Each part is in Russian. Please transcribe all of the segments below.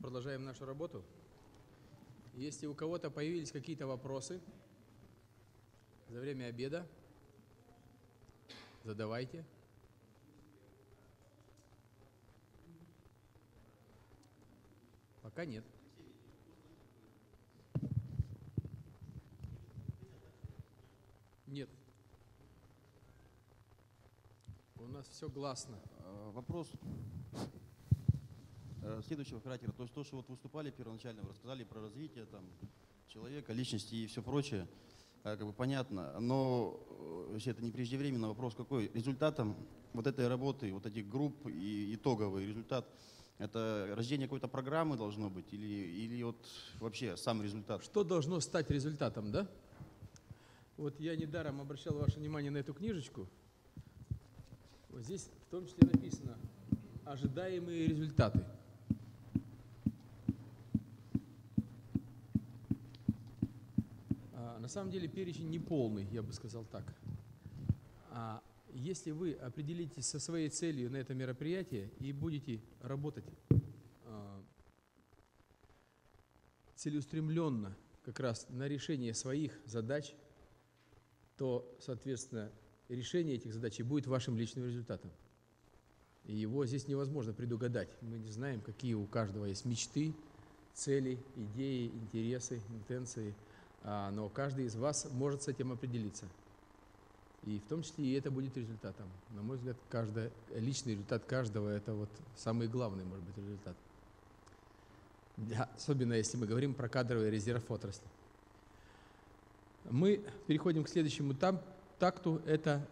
продолжаем нашу работу. Если у кого-то появились какие-то вопросы за время обеда, задавайте. Пока нет. Нет. У нас все гласно. Э, Вопрос следующего характера. То есть то, что вот выступали первоначально, вы рассказали про развитие там, человека, личности и все прочее, э, как бы понятно. Но э, если это не преждевременно, вопрос какой? Результатом вот этой работы, вот этих групп и итоговый результат, это рождение какой-то программы должно быть или, или вот вообще сам результат? Что должно стать результатом, да? Вот я недаром обращал ваше внимание на эту книжечку. Вот здесь в том числе написано ожидаемые результаты. А, на самом деле перечень неполный, я бы сказал так. А если вы определитесь со своей целью на это мероприятие и будете работать а, целеустремленно как раз на решение своих задач, то, соответственно, решение этих задач и будет вашим личным результатом. И его здесь невозможно предугадать. Мы не знаем, какие у каждого есть мечты, цели, идеи, интересы, интенции, но каждый из вас может с этим определиться. И в том числе и это будет результатом. На мой взгляд, каждый, личный результат каждого – это вот самый главный, может быть, результат. Особенно если мы говорим про кадровый резерв отрасли. Мы переходим к следующему там, такту – это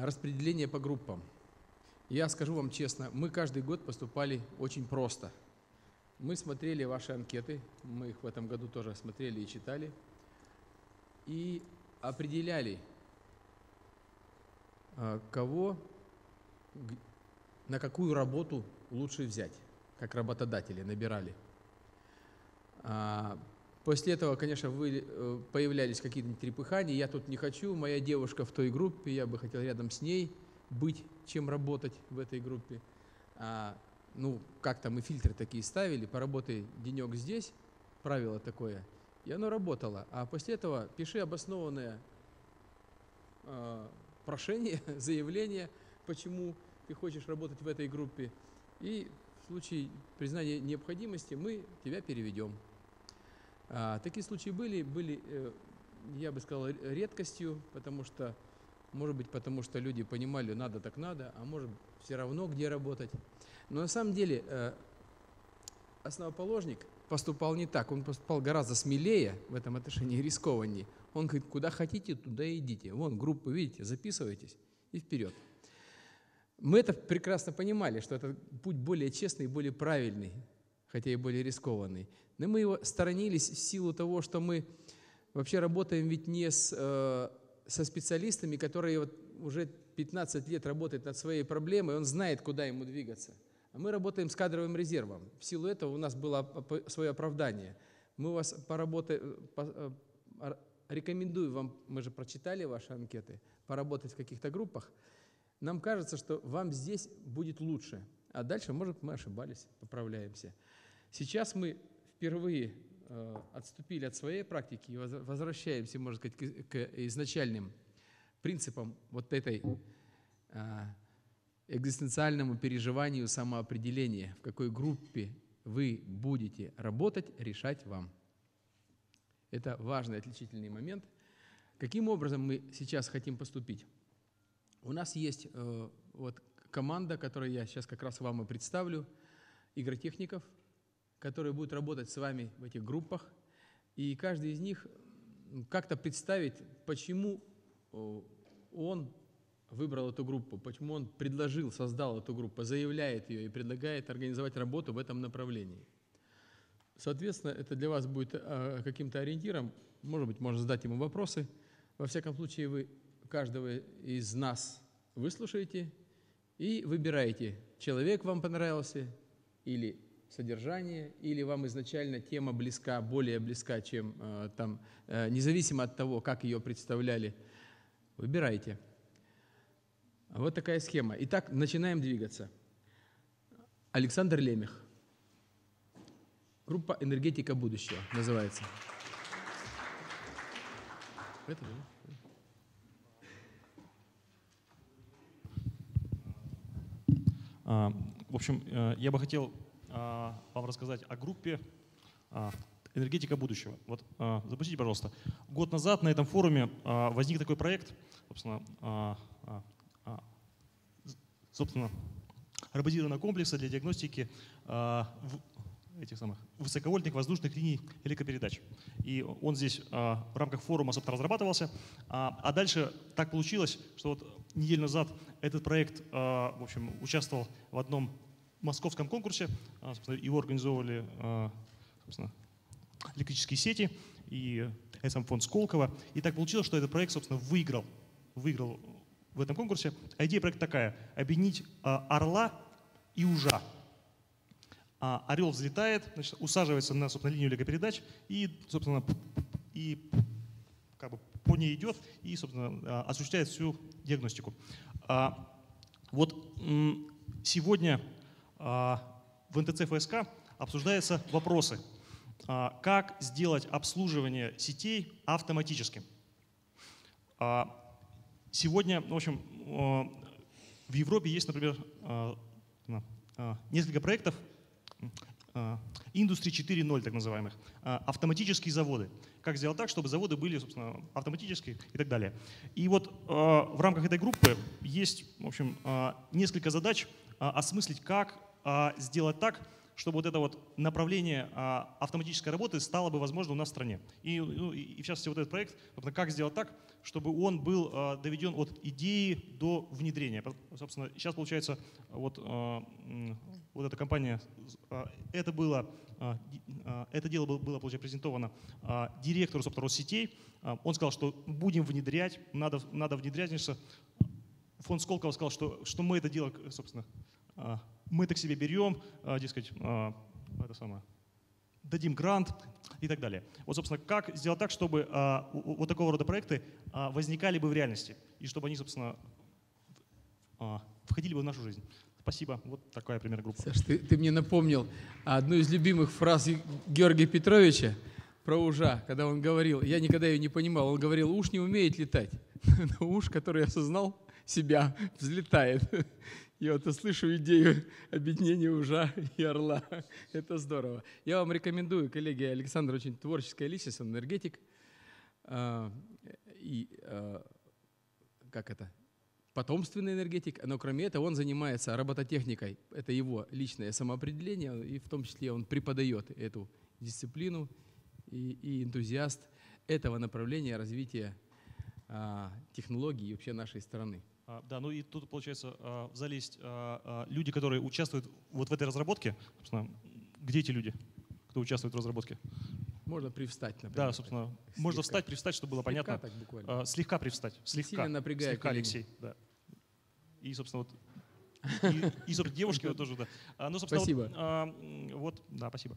распределение по группам. Я скажу вам честно, мы каждый год поступали очень просто. Мы смотрели ваши анкеты, мы их в этом году тоже смотрели и читали, и определяли, а, кого, на какую работу лучше взять, как работодатели набирали. А, После этого, конечно, вы, э, появлялись какие-то трепыхания. Я тут не хочу, моя девушка в той группе, я бы хотел рядом с ней быть, чем работать в этой группе. А, ну, как-то мы фильтры такие ставили, поработай денек здесь, правило такое, и оно работало. А после этого пиши обоснованное э, прошение, заявление, почему ты хочешь работать в этой группе. И в случае признания необходимости мы тебя переведем. А, такие случаи были, были, э, я бы сказал, редкостью, потому что, может быть, потому что люди понимали, надо так надо, а может, все равно, где работать. Но на самом деле э, основоположник поступал не так, он поступал гораздо смелее в этом отношении, рискованнее. Он говорит, куда хотите, туда идите. Вон, группы, видите, записывайтесь и вперед. Мы это прекрасно понимали, что это путь более честный более правильный, хотя и более рискованный. Но мы его сторонились в силу того, что мы вообще работаем ведь не с, э, со специалистами, которые вот уже 15 лет работают над своей проблемой, он знает, куда ему двигаться. Мы работаем с кадровым резервом. В силу этого у нас было свое оправдание. Мы вас поработаем, рекомендую вам, мы же прочитали ваши анкеты, поработать в каких-то группах. Нам кажется, что вам здесь будет лучше. А дальше, может, мы ошибались, поправляемся. Сейчас мы впервые э, отступили от своей практики и воз- возвращаемся, можно сказать, к, изначальным принципам вот этой экзистенциальному переживанию самоопределения, в какой группе вы будете работать, решать вам. Это важный отличительный момент. Каким образом мы сейчас хотим поступить? У нас есть э, вот команда, которую я сейчас как раз вам и представлю, игротехников, которые будут работать с вами в этих группах. И каждый из них как-то представить, почему о, он выбрал эту группу, почему он предложил, создал эту группу, заявляет ее и предлагает организовать работу в этом направлении. Соответственно, это для вас будет э, каким-то ориентиром. Может быть, можно задать ему вопросы. Во всяком случае, вы каждого из нас выслушаете и выбираете, человек вам понравился или содержание, или вам изначально тема близка, более близка, чем э, там, э, независимо от того, как ее представляли. Выбирайте. Вот такая схема. Итак, начинаем двигаться. Александр Лемех. Группа «Энергетика будущего» называется. Это, да? А, в общем, э, я бы хотел а, вам рассказать о группе а, «Энергетика будущего». Вот запустите, пожалуйста. Год назад на этом форуме возник такой проект, собственно, собственно роботизированного комплекса для диагностики этих самых высоковольтных воздушных линий электропередач. И он здесь в рамках форума, собственно, разрабатывался. А дальше так получилось, что вот неделю назад этот проект, в общем, участвовал в одном московском конкурсе. А, его организовывали а, электрические сети и сам фонд Сколково. И так получилось, что этот проект, собственно, выиграл, выиграл в этом конкурсе. А идея проекта такая – объединить а, орла и ужа. Орел взлетает, значит, усаживается на собственно, линию электропередач и, собственно, и как бы по ней идет и, собственно, осуществляет всю диагностику. Вот сегодня а, в НТЦ ФСК обсуждаются вопросы, а, как сделать обслуживание сетей автоматическим. А, сегодня, в общем, в Европе есть, например, несколько проектов, Индустрии 4.0, так называемых, автоматические заводы. Как сделать так, чтобы заводы были, собственно, автоматические и так далее. И вот в рамках этой группы есть, в общем, несколько задач осмыслить, как а, сделать так, чтобы вот это вот направление а, автоматической работы стало бы возможно у нас в стране. И, ну, и в частности вот этот проект, как сделать так, чтобы он был а, доведен от идеи до внедрения. Собственно, сейчас получается вот, вот эта компания, это было, это дело было, было презентовано директору, собственно, Россетей. Он сказал, что будем внедрять, надо, надо внедрять. Фонд Сколково сказал, что, что мы это дело, собственно, мы это к себе берем, а, дескать, а, это самое, дадим грант и так далее. Вот, собственно, как сделать так, чтобы а, вот такого рода проекты возникали бы в реальности, и чтобы они, собственно, входили бы в нашу жизнь. Спасибо. Вот такая пример группа. Саш, ты, ты мне напомнил одну из любимых фраз Георгия Петровича про ужа, когда он говорил, я никогда ее не понимал, он говорил, уж не умеет летать, но уж, который осознал себя, взлетает. И вот услышу идею объединения ужа и орла. Это здорово. Я вам рекомендую, коллеги, Александр очень творческая личность, он энергетик. А, и а, как это? Потомственный энергетик, но кроме этого он занимается робототехникой. Это его личное самоопределение, и в том числе он преподает эту дисциплину и, и энтузиаст этого направления развития а, технологий и вообще нашей страны. А, да, ну и тут, получается, а, в зале есть а, люди, которые участвуют вот в этой разработке. Собственно, где эти люди, кто участвует в разработке? Можно привстать, например. Да, собственно, слегка. можно встать, привстать, чтобы было слегка понятно. так буквально. Слегка привстать. Слегка. Сильно напрягая Слегка, колени. Алексей, да. И, собственно, вот и, и собственно, девушки вот тоже, да. Ну, собственно, спасибо. Вот, а, вот, да, спасибо.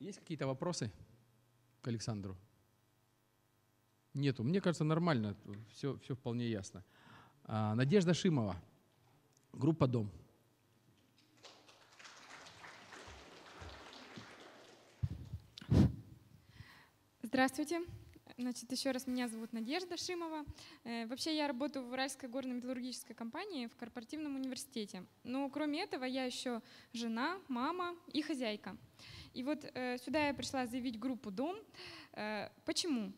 Есть какие-то вопросы к Александру? Нету. Мне кажется, нормально, все, все вполне ясно. А, Надежда Шимова, группа «Дом». Здравствуйте. Значит, еще раз меня зовут Надежда Шимова. Э, вообще я работаю в Уральской горно-металлургической компании в корпоративном университете. Но кроме этого я еще жена, мама и хозяйка. И вот э, сюда я пришла заявить группу «Дом». Э, почему?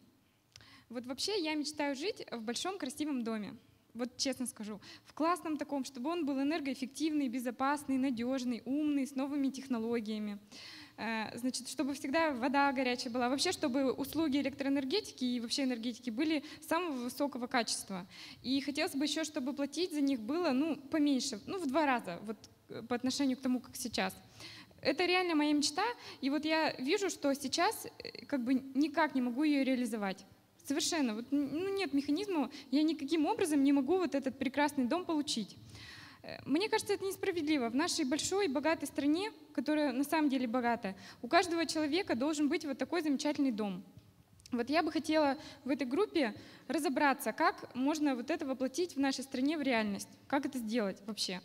Вот вообще я мечтаю жить в большом красивом доме. Вот честно скажу, в классном таком, чтобы он был энергоэффективный, безопасный, надежный, умный, с новыми технологиями. Э, значит, чтобы всегда вода горячая была. Вообще, чтобы услуги электроэнергетики и вообще энергетики были самого высокого качества. И хотелось бы еще, чтобы платить за них было ну, поменьше, ну, в два раза, вот э, по отношению к тому, как сейчас. Это реально моя мечта, и вот я вижу, что сейчас э, как бы никак не могу ее реализовать. Совершенно. Вот, ну, нет механизма, я никаким образом не могу вот этот прекрасный дом получить. Э, мне кажется, это несправедливо. В нашей большой, богатой стране, которая на самом деле богатая, у каждого человека должен быть вот такой замечательный дом. Вот я бы хотела в этой группе разобраться, как можно вот это воплотить в нашей стране в реальность, как это сделать вообще.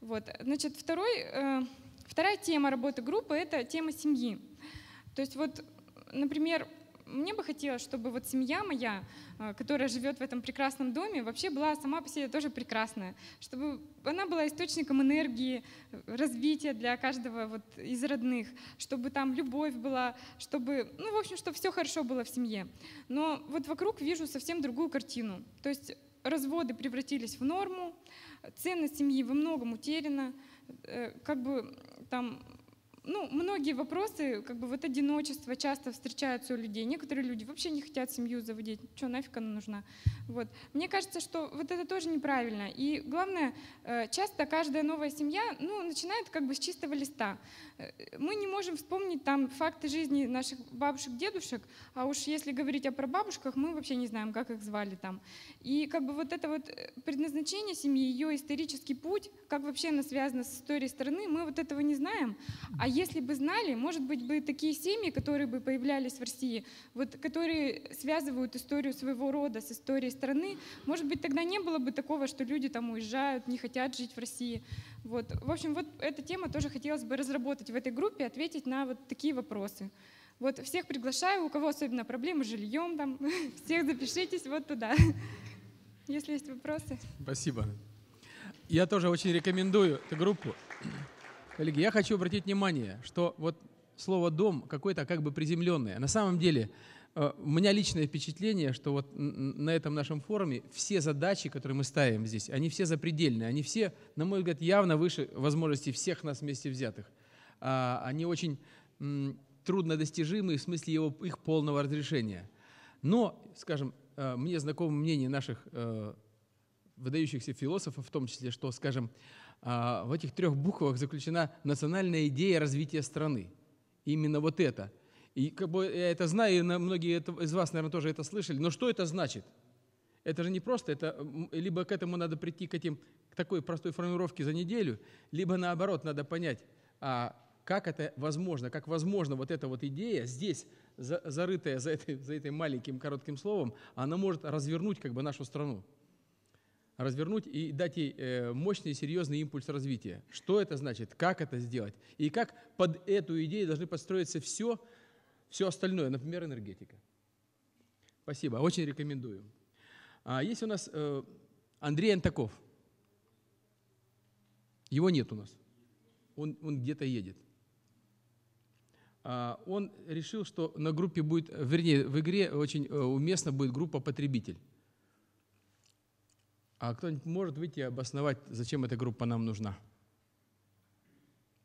Вот. Значит, второй, э, вторая тема работы группы — это тема семьи. То есть вот, например, мне бы хотелось, чтобы вот семья моя, э, которая живет в этом прекрасном доме, вообще была сама по себе тоже прекрасная, чтобы она была источником энергии, развития для каждого вот из родных, чтобы там любовь была, чтобы, ну, в общем, чтобы все хорошо было в семье. Но вот вокруг вижу совсем другую картину. То есть разводы превратились в норму, ценность семьи во многом утеряна, э, как бы там ну, многие вопросы, как бы вот одиночество часто встречаются у людей. Некоторые люди вообще не хотят семью заводить. Что, нафиг она нужна? Вот. Мне кажется, что вот это тоже неправильно. И главное, э, часто каждая новая семья ну, начинает как бы с чистого листа. Э, мы не можем вспомнить там факты жизни наших бабушек, дедушек, а уж если говорить о прабабушках, мы вообще не знаем, как их звали там. И как бы вот это вот э, предназначение семьи, ее исторический путь, как вообще она связана с историей страны, мы вот этого не знаем. А если бы знали, может быть, бы такие семьи, которые бы появлялись в России, вот, которые связывают историю своего рода с историей страны, может быть, тогда не было бы такого, что люди там уезжают, не хотят жить в России. Вот. В общем, вот эта тема тоже хотелось бы разработать в этой группе, ответить на вот такие вопросы. Вот всех приглашаю, у кого особенно проблемы с жильем, там, всех запишитесь вот туда. Если есть вопросы. Спасибо. Я тоже очень рекомендую эту группу. Коллеги, я хочу обратить внимание, что вот слово «дом» какое-то как бы приземленное. На самом деле, э, у меня личное впечатление, что вот на этом нашем форуме все задачи, которые мы ставим здесь, они все запредельные, они все, на мой взгляд, явно выше возможностей всех нас вместе взятых. А, они очень труднодостижимы в смысле его, их полного разрешения. Но, скажем, э, мне знакомо мнение наших э, выдающихся философов, в том числе, что, скажем, в этих трех буквах заключена национальная идея развития страны. Именно вот это. И как бы я это знаю, и многие из вас, наверное, тоже это слышали. Но что это значит? Это же не просто, это либо к этому надо прийти к, этим, к такой простой формулировке за неделю, либо наоборот, надо понять, а как это возможно, как возможно вот эта вот идея здесь, за, зарытая за, этой, за этим маленьким коротким словом, она может развернуть как бы нашу страну развернуть и дать ей э, мощный серьезный импульс развития. Что это значит, как это сделать, и как под эту идею должны подстроиться все, все остальное, например, энергетика. Спасибо, очень рекомендую. А есть у нас э, Андрей Антаков. Его нет у нас. Он, он где-то едет. А, он решил, что на группе будет, вернее, в игре очень э, уместно будет группа «Потребитель». А кто-нибудь может выйти и обосновать, зачем эта группа нам нужна?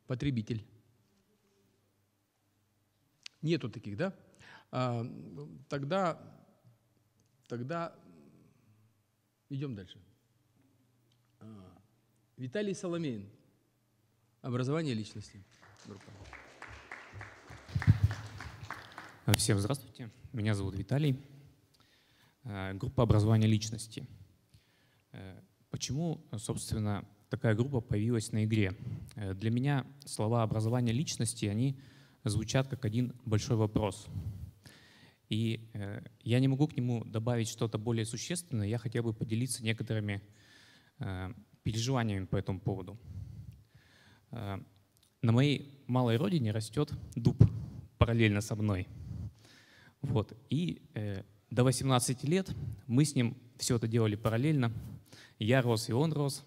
Потребитель. Нету таких, да? А, тогда, тогда идем дальше. А, Виталий Соломеин. Образование личности. Группа. Всем здравствуйте. Меня зовут Виталий. А, группа образования личности – почему, собственно, такая группа появилась на игре? Э, для меня слова образования личности, они звучат как один большой вопрос. И э, я не могу к нему добавить что-то более существенное, я хотел бы поделиться некоторыми переживаниями по этому поводу. На моей малой родине растет дуб параллельно со мной. Вот. И до 18 лет мы с ним все это делали параллельно. Я рос, и он рос.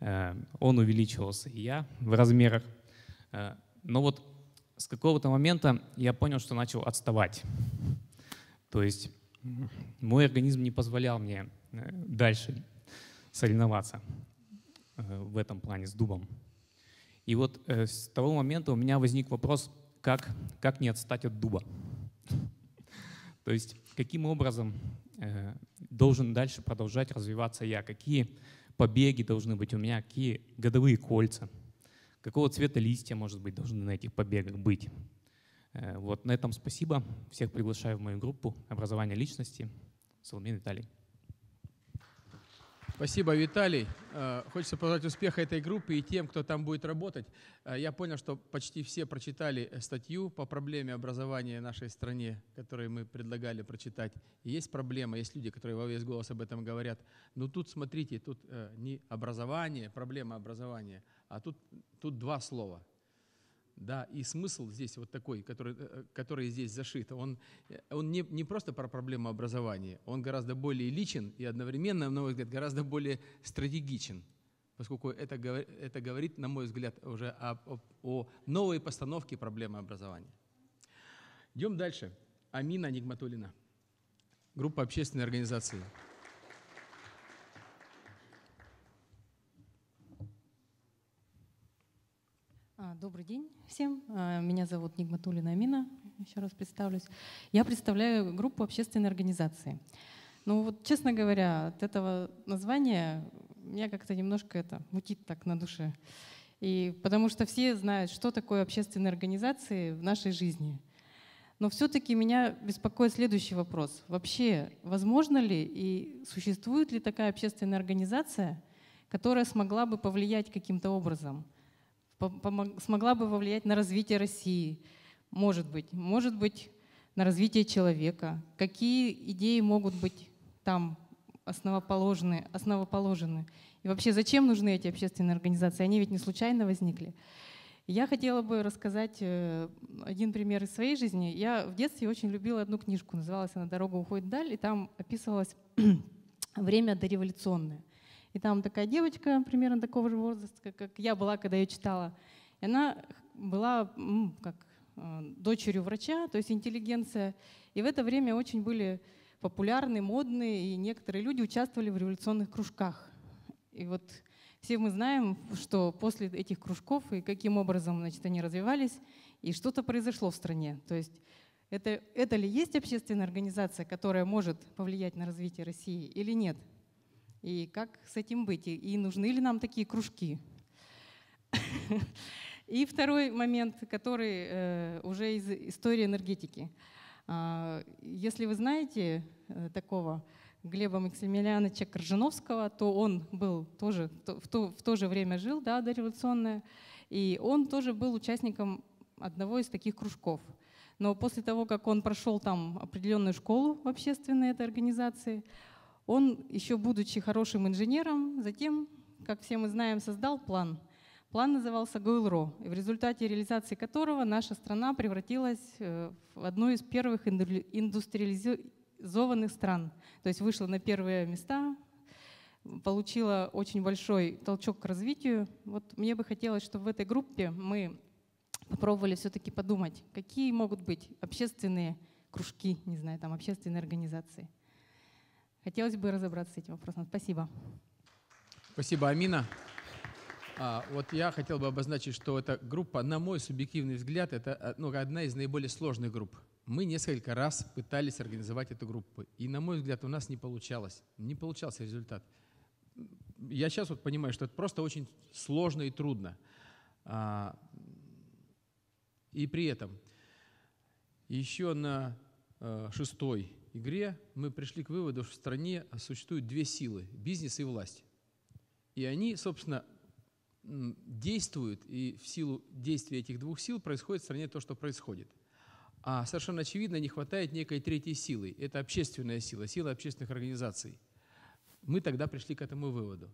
Э, он увеличивался, и я в размерах. Э, но вот с какого-то момента я понял, что начал отставать. То есть мой организм не позволял мне э, дальше соревноваться в этом плане с дубом. И вот с того момента у меня возник вопрос, как, как не отстать от дуба. То есть каким образом должен дальше продолжать развиваться я, какие побеги должны быть у меня, какие годовые кольца, какого цвета листья, может быть, должны на этих побегах быть. Э, вот на этом спасибо. Всех приглашаю в мою группу «Образование личности». Соломин Виталий. Спасибо, Виталий. Э, хочется пожелать успеха этой группе и тем, кто там будет работать. Э, я понял, что почти все прочитали статью по проблеме образования в нашей стране, которую мы предлагали прочитать. Есть проблема, есть люди, которые во весь голос об этом говорят. Но тут, смотрите, тут э, не образование, проблема образования, а тут, тут два слова – да, и смысл здесь вот такой, который, э, который здесь зашит, он, э, он не, не просто про проблему образования, он гораздо более личен и одновременно, на мой взгляд, гораздо более стратегичен, поскольку это, это говорит, на мой взгляд, уже о, о, о новой постановке проблемы образования. Идем дальше. Амина Нигматулина, группа общественной организации. А, добрый день всем. А, меня зовут Нигматулина Амина. Еще раз представлюсь. Я представляю группу общественной организации. Ну вот, честно говоря, от этого названия меня как-то немножко это мутит так на душе. И потому что все знают, что такое общественные организации в нашей жизни. Но все-таки меня беспокоит следующий вопрос. Вообще, возможно ли и существует ли такая общественная организация, которая смогла бы повлиять каким-то образом – смогла бы повлиять на развитие России? Может быть. Может быть, на развитие человека. Какие идеи могут быть там основоположены, основоположены? И вообще, зачем нужны эти общественные организации? Они ведь не случайно возникли. Я хотела бы рассказать э, один пример из своей жизни. Я в детстве очень любила одну книжку, называлась она «Дорога уходит вдаль», и там описывалось время дореволюционное. И там такая девочка примерно такого же возраста, как я была, когда ее читала. И она была как э, дочерью врача, то есть интеллигенция. И в это время очень были популярны, модные, и некоторые люди участвовали в революционных кружках. И вот все мы знаем, что после этих кружков и каким образом значит, они развивались, и что-то произошло в стране. То есть это, это ли есть общественная организация, которая может повлиять на развитие России или нет? И как с этим быть? И нужны ли нам такие кружки? И второй момент, который э, уже из истории энергетики. А, если вы знаете э, такого Глеба Максимилиановича Коржиновского, то он был тоже в то, в то же время жил, да, дореволюционное, и он тоже был участником одного из таких кружков. Но после того, как он прошел там определенную школу в общественной этой организации, он, еще будучи хорошим инженером, затем, как все мы знаем, создал план. План назывался ГОИЛРО, в результате реализации которого наша страна превратилась э, в одну из первых индустриализованных стран. То есть вышла на первые места, получила очень большой толчок к развитию. Вот мне бы хотелось, чтобы в этой группе мы попробовали все-таки подумать, какие могут быть общественные кружки, не знаю, там общественные организации. Хотелось бы разобраться с этим вопросом. Спасибо. Спасибо, Амина. А, вот я хотел бы обозначить, что эта группа, на мой субъективный взгляд, это а, ну, одна из наиболее сложных групп. Мы несколько раз пытались организовать эту группу, и, на мой взгляд, у нас не получалось. Не получался результат. Я сейчас вот понимаю, что это просто очень сложно и трудно. А, и при этом еще на а, шестой игре мы пришли к выводу, что в стране существуют две силы – бизнес и власть. И они, собственно, действуют, и в силу действия этих двух сил происходит в стране то, что происходит. А совершенно очевидно, не хватает некой третьей силы. Это общественная сила, сила общественных организаций. Мы тогда пришли к этому выводу.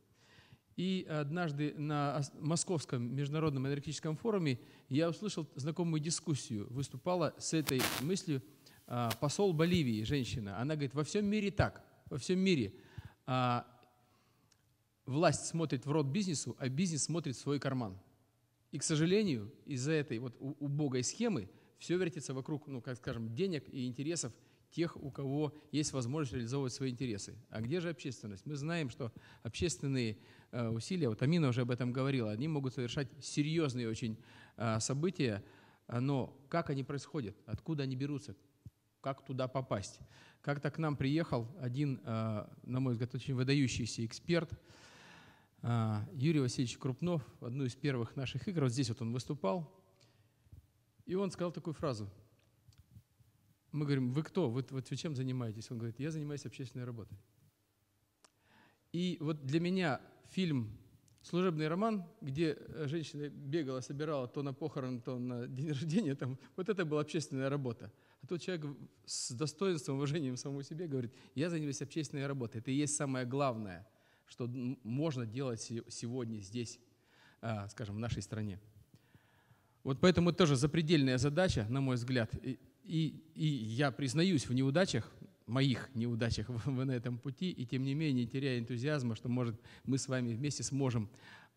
И однажды на Московском международном энергетическом форуме я услышал знакомую дискуссию. Выступала с этой мыслью посол Боливии, женщина, она говорит, во всем мире так, во всем мире а, власть смотрит в рот бизнесу, а бизнес смотрит в свой карман. И, к сожалению, из-за этой вот убогой схемы все вертится вокруг, ну, как скажем, денег и интересов тех, у кого есть возможность реализовывать свои интересы. А где же общественность? Мы знаем, что общественные э, усилия, вот Амина уже об этом говорила, они могут совершать серьезные очень э, события, но как они происходят, откуда они берутся, как туда попасть. Как-то к нам приехал один, э, на мой взгляд, очень выдающийся эксперт, э, Юрий Васильевич Крупнов, одну из первых наших игр, вот здесь вот он выступал, и он сказал такую фразу. Мы говорим, вы кто? Вы, вот чем занимаетесь? Он говорит, я занимаюсь общественной работой. И вот для меня фильм «Служебный роман», где э, женщина бегала, собирала то на похорон, то на день рождения, там, вот это была общественная работа. А тот человек с достоинством, уважением самому себе говорит, я занимаюсь общественной работой. Это и есть самое главное, что можно делать сегодня здесь, а, скажем, в нашей стране. Вот поэтому тоже запредельная задача, на мой взгляд, и, и, и я признаюсь в неудачах, моих неудачах на этом пути, и тем не менее, не теряя энтузиазма, что, может, мы с вами вместе сможем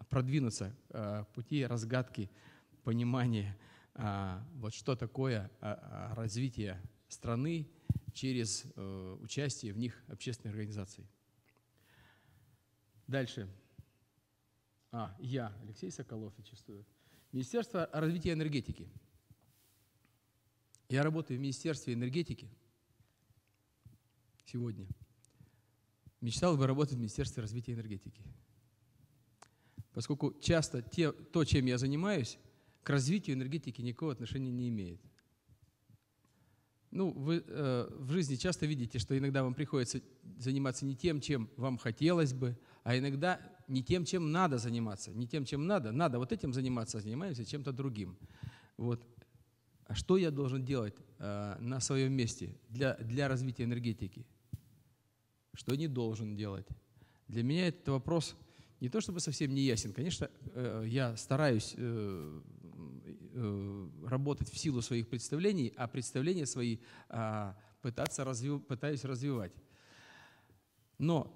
продвинуться а, пути разгадки, понимания, вот что такое а, развитие страны через э, участие в них общественной организации. Дальше. А, я, Алексей Соколов, зачастую. Министерство развития энергетики. Я работаю в Министерстве энергетики сегодня. Мечтал бы работать в Министерстве развития энергетики. Поскольку часто те, то, чем я занимаюсь, к развитию энергетики никакого отношения не имеет. Ну, вы э, в жизни часто видите, что иногда вам приходится заниматься не тем, чем вам хотелось бы, а иногда не тем, чем надо заниматься. Не тем, чем надо. Надо вот этим заниматься, а занимаемся чем-то другим. Вот. А что я должен делать э, на своем месте для, для развития энергетики? Что не должен делать? Для меня этот вопрос не то чтобы совсем не ясен. Конечно, э, я стараюсь э, работать в силу своих представлений, а представления свои а, пытаться разви, пытаюсь развивать. Но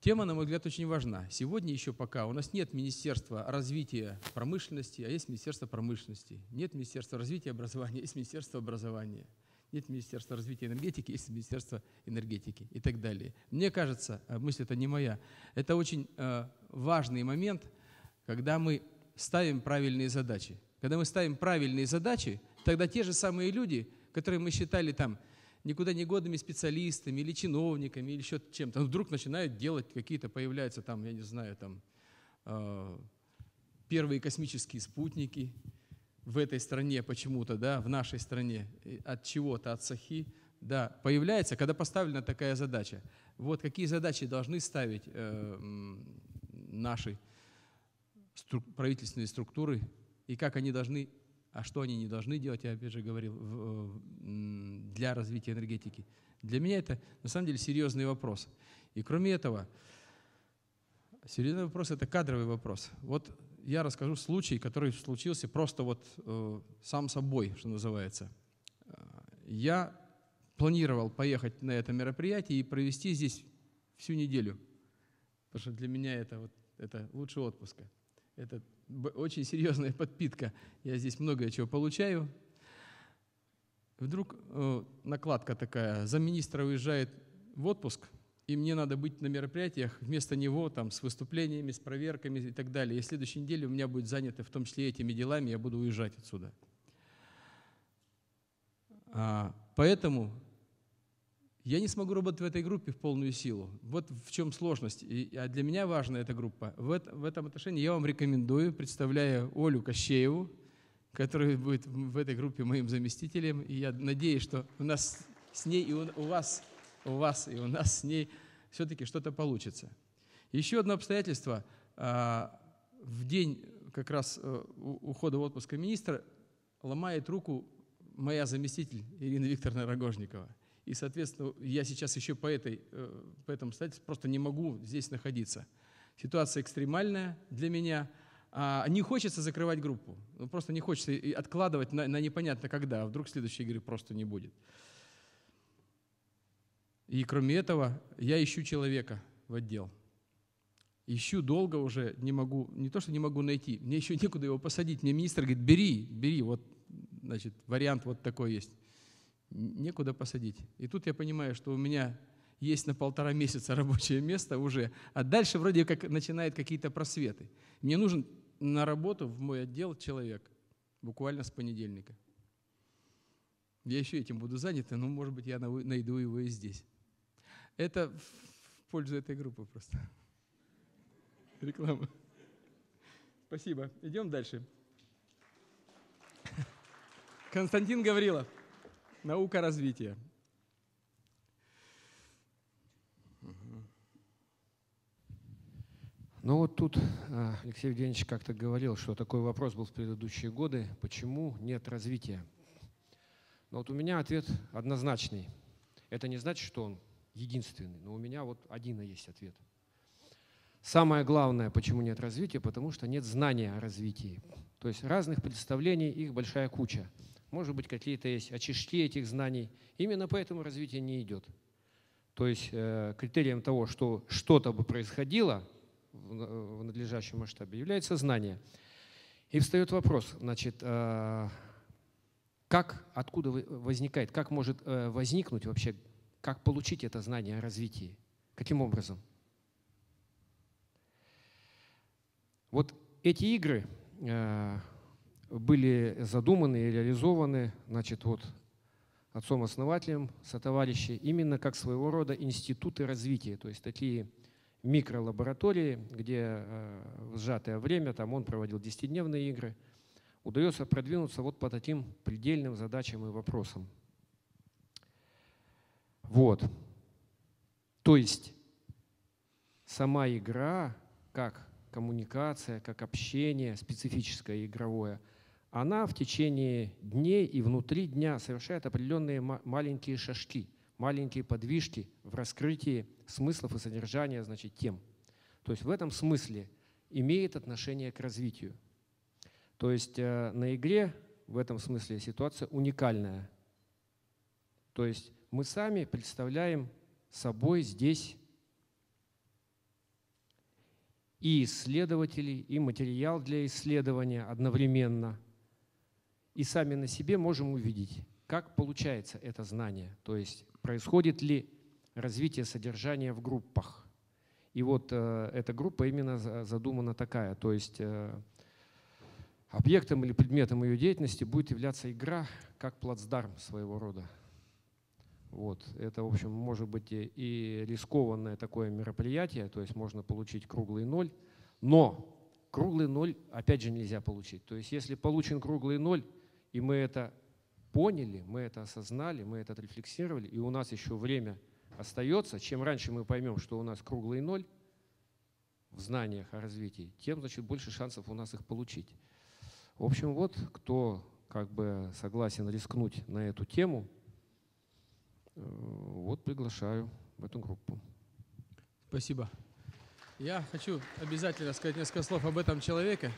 тема, на мой взгляд, очень важна. Сегодня еще пока у нас нет Министерства развития промышленности, а есть Министерство промышленности. Нет Министерства развития образования, есть Министерство образования. Нет Министерства развития энергетики, есть Министерство энергетики и так далее. Мне кажется, а мысль это не моя, это очень э, важный момент, когда мы ставим правильные задачи. Когда мы ставим правильные задачи, тогда те же самые люди, которые мы считали там никуда не годными специалистами или чиновниками или еще чем-то, вдруг начинают делать какие-то, появляются там, я не знаю, там э, первые космические спутники в этой стране почему-то, да, в нашей стране, от чего-то, от Сахи, да, появляется, когда поставлена такая задача. Вот какие задачи должны ставить э, наши стру правительственные структуры и как они должны, а что они не должны делать, я опять же говорил, для развития энергетики. Для меня это на самом деле серьезный вопрос. И кроме этого, серьезный вопрос – это кадровый вопрос. Вот я расскажу случай, который случился просто вот э, сам собой, что называется. Я планировал поехать на это мероприятие и провести здесь всю неделю, потому что для меня это, вот, это лучше отпуска. Это очень серьезная подпитка. Я здесь много чего получаю. Вдруг э, накладка такая, замминистра уезжает в отпуск, и мне надо быть на мероприятиях вместо него, там, с выступлениями, с проверками и так далее. И следующей неделе у меня будет занято в том числе этими делами, я буду уезжать отсюда. А, поэтому я не смогу работать в этой группе в полную силу. Вот в чем сложность. И, а для меня важна эта группа. В, это, в этом отношении я вам рекомендую, представляя Олю Кощееву, которая будет в этой группе моим заместителем. И я надеюсь, что у нас с ней и у, у вас, у вас и у нас с ней все-таки что-то получится. Еще одно обстоятельство. А, в день как раз э, ухода в отпуска министра ломает руку моя заместитель Ирина Викторовна Рогожникова. И, соответственно, я сейчас еще по, этой, э, по этому обстоятельству просто не могу здесь находиться. Ситуация экстремальная для меня. А не хочется закрывать группу. Ну, просто не хочется откладывать на, на непонятно когда. А вдруг следующей игры просто не будет. И кроме этого, я ищу человека в отдел. Ищу долго уже, не могу, не то, что не могу найти, мне еще некуда его посадить. Мне министр говорит, бери, бери, вот, значит, вариант вот такой есть некуда посадить. И тут я понимаю, что у меня есть на полтора месяца рабочее место уже, а дальше вроде как начинают какие-то просветы. Мне нужен на работу в мой отдел человек буквально с понедельника. Я еще этим буду занят, но, может быть, я найду его и здесь. Это в пользу этой группы просто. Реклама. Спасибо. Идем дальше. Константин Гаврилов. Наука развития. Ну вот тут а, Алексей Евгеньевич как-то говорил, что такой вопрос был в предыдущие годы, почему нет развития. Но вот у меня ответ однозначный. Это не значит, что он единственный, но у меня вот один есть ответ. Самое главное, почему нет развития, потому что нет знания о развитии. То есть разных представлений, их большая куча. Может быть, какие-то есть очишки этих знаний. Именно поэтому развитие не идет. То есть э, критерием того, что что-то бы происходило в, в надлежащем масштабе, является знание. И встает вопрос, значит, э, как, откуда возникает, как может э, возникнуть вообще, как получить это знание о развитии, каким образом? Вот эти игры э, были задуманы и реализованы, значит, вот отцом-основателем, сотоварищи, именно как своего рода институты развития, то есть такие микролаборатории, где э, в сжатое время, там он проводил 10-дневные игры, удается продвинуться вот по таким предельным задачам и вопросам. Вот. То есть сама игра, как коммуникация, как общение специфическое игровое – она в течение дней и внутри дня совершает определенные маленькие шажки, маленькие подвижки в раскрытии смыслов и содержания значит, тем. То есть в этом смысле имеет отношение к развитию. То есть э, на игре в этом смысле ситуация уникальная. То есть мы сами представляем собой здесь и исследователей, и материал для исследования одновременно – и сами на себе можем увидеть, как получается это знание, то есть происходит ли развитие содержания в группах. И вот э, эта группа именно задумана такая, то есть э, объектом или предметом ее деятельности будет являться игра как плацдарм своего рода. Вот. Это, в общем, может быть и рискованное такое мероприятие, то есть можно получить круглый ноль, но круглый ноль опять же нельзя получить. То есть если получен круглый ноль, и мы это поняли, мы это осознали, мы это отрефлексировали, и у нас еще время остается. Чем раньше мы поймем, что у нас круглый ноль в знаниях о развитии, тем, значит, больше шансов у нас их получить. В общем, вот кто как бы согласен рискнуть на эту тему, э, вот приглашаю в эту группу. Спасибо. Я хочу обязательно сказать несколько слов об этом человеке.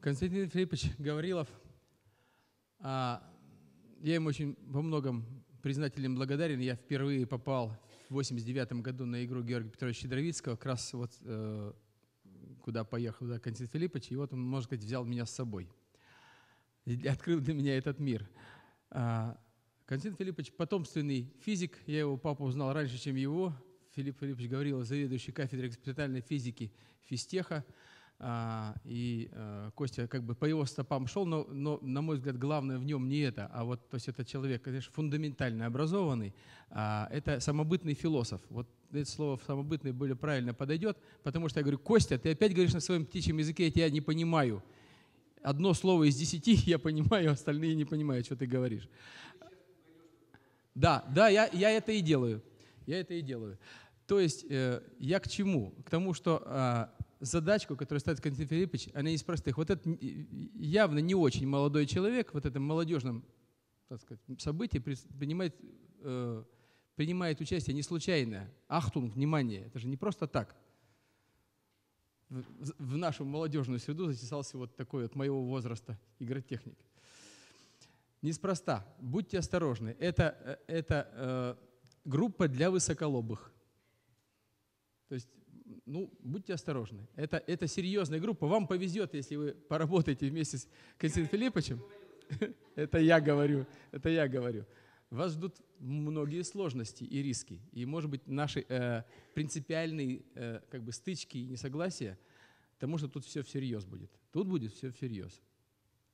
Константин Филиппович Гаврилов – я им очень во многом признателен, благодарен. Я впервые попал в 89 году на игру Георгия Петровича Щедровицкого, как раз вот э, куда поехал, да, Константин Филиппович, и вот он, можно сказать, взял меня с собой. И открыл для меня этот мир. А, Константин Филиппович потомственный физик, я его папу узнал раньше, чем его. Филипп Филиппович говорил, заведующий кафедрой экспериментальной физики Физтеха. А, и а, Костя как бы по его стопам шел, но, но, на мой взгляд, главное в нем не это, а вот, то есть это человек, конечно, фундаментально образованный, а, это самобытный философ. Вот это слово самобытный более правильно подойдет, потому что я говорю, Костя, ты опять говоришь на своем птичьем языке, я тебя не понимаю. Одно слово из десяти я понимаю, остальные не понимают, что ты говоришь. Да, да, я, я это и делаю. Я это и делаю. То есть э, я к чему? К тому, что э, задачку, которую ставит Константин Филиппович, она из простых. Вот этот явно не очень молодой человек в этом молодежном так сказать, событии принимает, э, принимает участие не случайно. Ахтунг, внимание, это же не просто так. В, в нашу молодежную среду затесался вот такой вот моего возраста игротехник. Неспроста. Будьте осторожны. Это, э, это э, группа для высоколобых. То есть ну, будьте осторожны. Это, это серьезная группа. Вам повезет, если вы поработаете вместе с Константином Филипповичем. Это я говорю, это я говорю. Вас ждут многие сложности и риски. И, может быть, наши э, принципиальные э, как бы стычки и несогласия, потому что тут все всерьез будет. Тут будет все всерьез.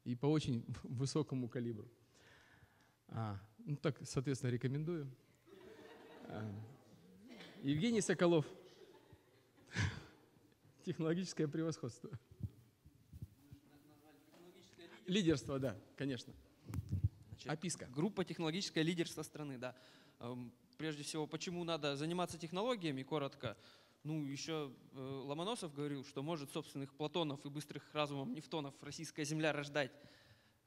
И по очень высокому калибру. А, ну так, соответственно, рекомендую. А, Евгений Соколов – Технологическое превосходство. Лидерство, да, конечно. Значит, Описка. Группа технологическое лидерство страны, да. Эм, прежде всего, почему надо заниматься технологиями, коротко. ну, еще э, Ломоносов говорил, что может собственных Платонов и быстрых разумом Нефтонов российская земля рождать.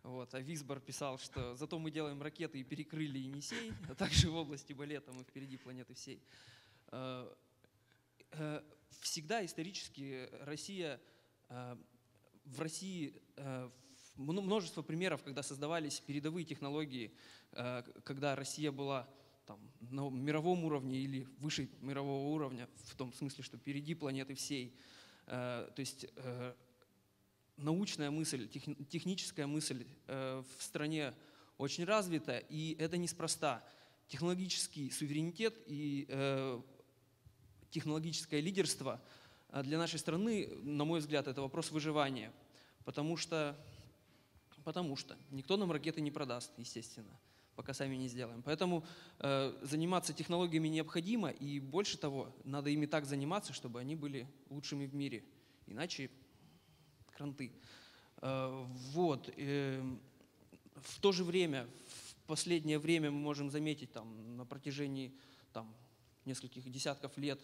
Вот. А Висбор писал, что зато мы делаем ракеты и перекрыли Енисей, а также в области балета мы впереди планеты всей. Э, э, всегда исторически Россия, э, в России множество примеров, когда создавались передовые технологии, когда Россия была там, на мировом уровне или выше мирового уровня, в том смысле, что впереди планеты всей. То есть научная мысль, техническая мысль э, в стране очень развита, и это неспроста. Технологический суверенитет и э, технологическое лидерство э, для нашей страны, на мой взгляд, это вопрос выживания. Потому что, потому что никто нам ракеты не продаст, естественно, пока сами не сделаем. Поэтому э, заниматься технологиями необходимо, и больше того, надо ими так заниматься, чтобы они были лучшими в мире. Иначе кранты. Э, вот. Эм, в то же время, в последнее время мы можем заметить там, на протяжении там, нескольких десятков лет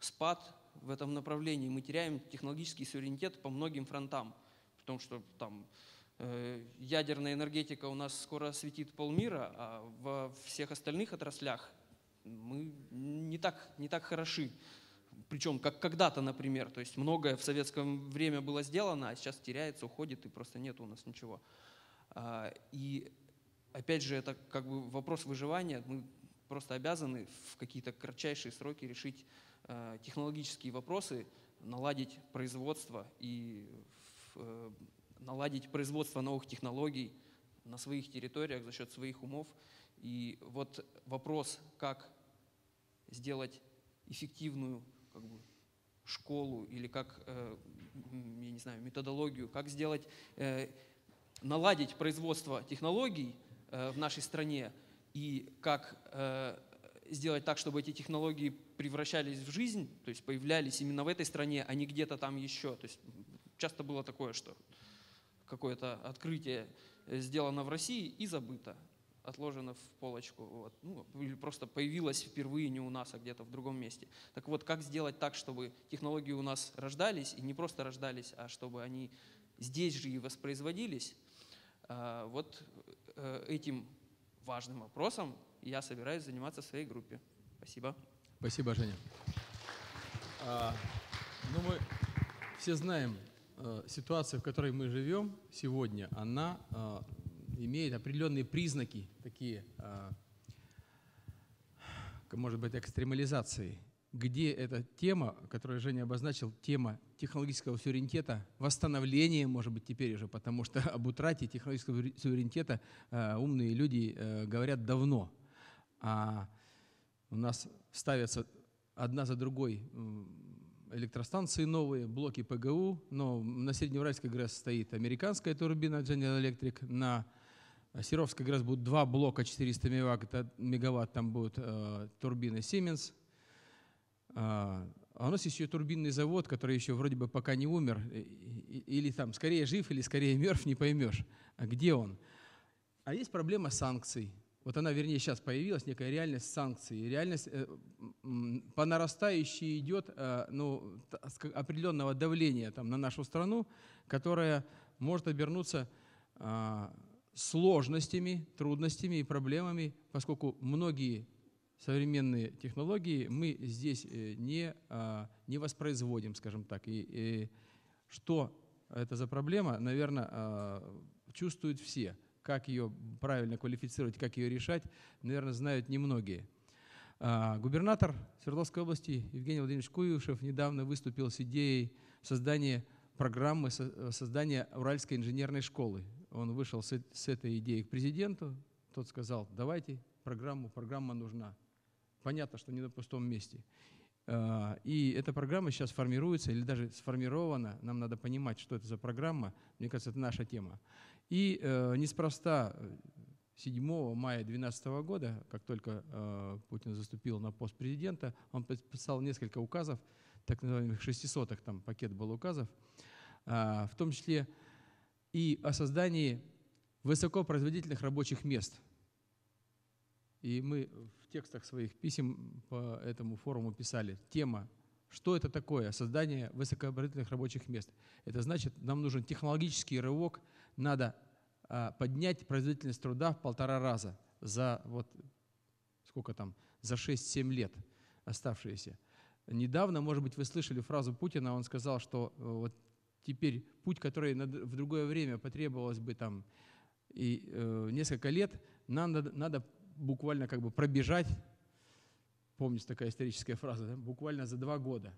спад в этом направлении. Мы теряем технологический суверенитет по многим фронтам. Потому что там э, ядерная энергетика у нас скоро осветит полмира, а во всех остальных отраслях мы не так, не так хороши причем как когда-то, например, то есть многое в советском время было сделано, а сейчас теряется, уходит, и просто нет у нас ничего. А, и опять же, это как бы вопрос выживания. Мы просто обязаны в какие-то кратчайшие сроки решить технологические вопросы, наладить производство и э, наладить производство новых технологий на своих территориях за счет своих умов. И вот вопрос, как сделать эффективную как бы, школу или как, э, я не знаю, методологию, как сделать, э, наладить производство технологий э, в нашей стране и как сделать так, чтобы эти технологии превращались в жизнь, то есть появлялись именно в этой стране, а не где-то там еще. То есть часто было такое, что какое-то открытие сделано в России и забыто отложено в полочку, вот, ну, или просто появилось впервые не у нас, а где-то в другом месте. Так вот, как сделать так, чтобы технологии у нас рождались, и не просто рождались, а чтобы они здесь же и воспроизводились, а, вот э, этим важным вопросом я собираюсь заниматься в своей группе. Спасибо. Спасибо, Женя. А, ну, мы все знаем, э, ситуацию, в которой мы живем сегодня, она э, имеет определенные признаки, такие, а, может быть, экстремализации, где эта тема, которую Женя обозначил, тема технологического суверенитета, восстановление, может быть, теперь уже, потому что об утрате технологического суверенитета а, умные люди э, говорят давно. А у нас ставятся одна за другой электростанции новые, блоки ПГУ, но на Среднеуральской ГРЭС стоит американская турбина General Electric, на Серовская как раз будет два блока 400 мегаватт, мегаватт там будут э, турбины Siemens. А, а у нас еще турбинный завод, который еще вроде бы пока не умер, или там скорее жив, или скорее мертв, не поймешь. А где он? А есть проблема санкций. Вот она, вернее, сейчас появилась, некая реальность санкций. Реальность э, по нарастающей идет э, ну, определенного давления там, на нашу страну, которая может обернуться э, сложностями, трудностями и проблемами, поскольку многие современные технологии мы здесь э, не, а, не воспроизводим, скажем так. И, и что это за проблема, наверное, а, чувствуют все. Как ее правильно квалифицировать, как ее решать, наверное, знают немногие. А, губернатор Свердловской области Евгений Владимирович Куюшев недавно выступил с идеей создания программы создания Уральской инженерной школы он вышел с, этой идеей к президенту, тот сказал, давайте программу, программа нужна. Понятно, что не на пустом месте. А, и эта программа сейчас формируется или даже сформирована. Нам надо понимать, что это за программа. Мне кажется, это наша тема. И э, неспроста 7 мая 2012 года, как только э, Путин заступил на пост президента, он подписал несколько указов, так называемых 600 там пакет был указов, э, в том числе и о создании высокопроизводительных рабочих мест. И мы в текстах своих писем по этому форуму писали, тема Что это такое? Создание высокообразительных рабочих мест. Это значит, нам нужен технологический рывок, надо а, поднять производительность труда в полтора раза за вот сколько там, за 6-7 лет оставшиеся. Недавно, может быть, вы слышали фразу Путина, он сказал, что э, вот теперь путь, который в другое время потребовалось бы там и э, несколько лет, надо, надо буквально как бы пробежать, помните такая историческая фраза, да? буквально за два года.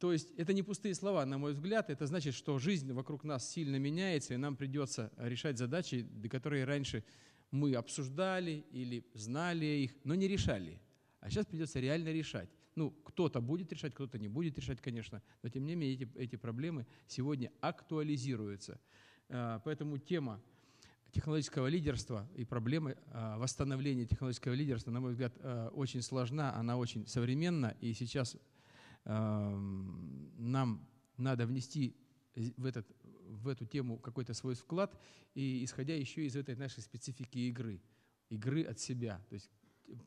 То есть это не пустые слова, на мой взгляд, это значит, что жизнь вокруг нас сильно меняется, и нам придется решать задачи, которые раньше мы обсуждали или знали их, но не решали. А сейчас придется реально решать. Ну, кто-то будет решать, кто-то не будет решать, конечно, но тем не менее эти, эти проблемы сегодня актуализируются. А, поэтому тема технологического лидерства и проблемы а, восстановления технологического лидерства, на мой взгляд, а, очень сложна, она очень современна, и сейчас нам надо внести в, этот, в эту тему какой-то свой вклад, и исходя еще из этой нашей специфики игры, игры от себя, то есть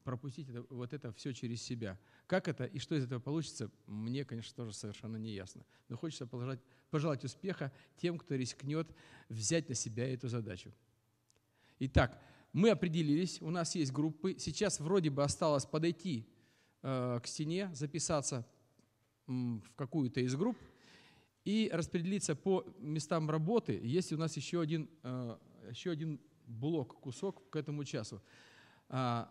пропустить это, вот это все через себя. Как это и что из этого получится, мне, конечно, тоже совершенно не ясно. Но хочется пожелать, пожелать успеха тем, кто рискнет взять на себя эту задачу. Итак, мы определились, у нас есть группы. Сейчас вроде бы осталось подойти э, к стене, записаться в какую-то из групп и распределиться по местам работы. Есть у нас еще один, э, еще один блок, кусок к этому часу. А,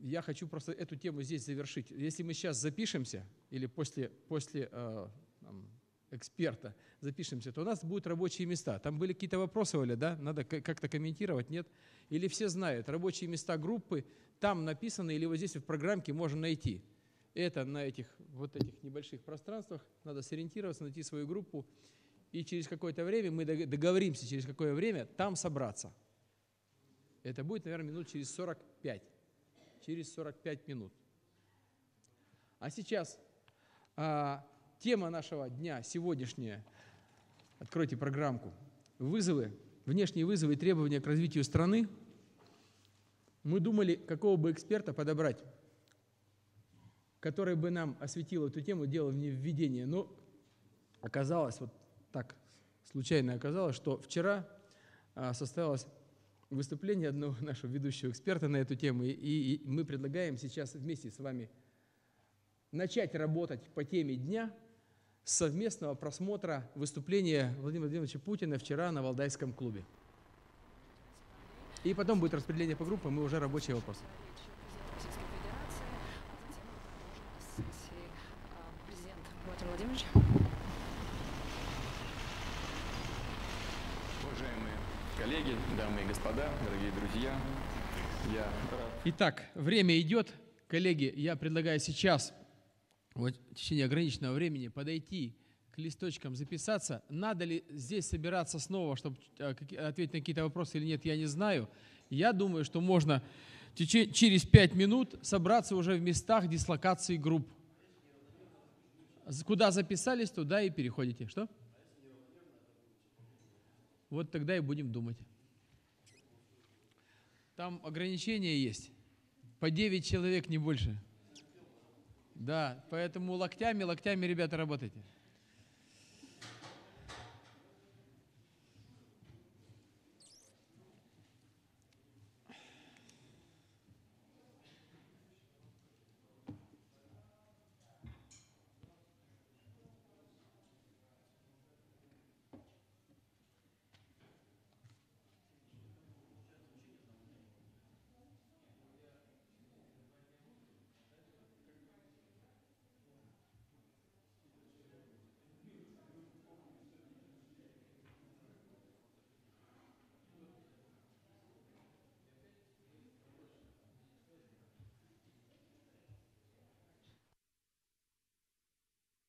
я хочу просто эту тему здесь завершить. Если мы сейчас запишемся, или после, после э, там, эксперта запишемся, то у нас будут рабочие места. Там были какие-то вопросы, Оля, да? Надо как-то комментировать, нет? Или все знают, рабочие места группы там написаны, или вот здесь в программке можно найти. Это на этих вот этих небольших пространствах надо сориентироваться, найти свою группу, и через какое-то время мы договоримся, через какое время там собраться. Это будет, наверное, минут через 45 через 45 минут. А сейчас а, тема нашего дня сегодняшняя. Откройте программку. Вызовы, внешние вызовы и требования к развитию страны. Мы думали, какого бы эксперта подобрать, который бы нам осветил эту тему, делал в введение. Но оказалось, вот так случайно оказалось, что вчера а, состоялась выступление одного нашего ведущего эксперта на эту тему, и, мы предлагаем сейчас вместе с вами начать работать по теме дня совместного просмотра выступления Владимира Владимировича Путина вчера на Валдайском клубе. И потом будет распределение по группам, и уже рабочие вопросы. Владимир Владимирович. коллеги, дамы и господа, дорогие друзья, я рад. Итак, время идет. Коллеги, я предлагаю сейчас, вот в течение ограниченного времени, подойти к листочкам, записаться. Надо ли здесь собираться снова, чтобы э, ответить на какие-то вопросы или нет, я не знаю. Я думаю, что можно через пять минут собраться уже в местах дислокации групп. Куда записались, туда и переходите. Что? вот тогда и будем думать. Там ограничения есть. По 9 человек, не больше. Да, поэтому локтями, локтями, ребята, работайте.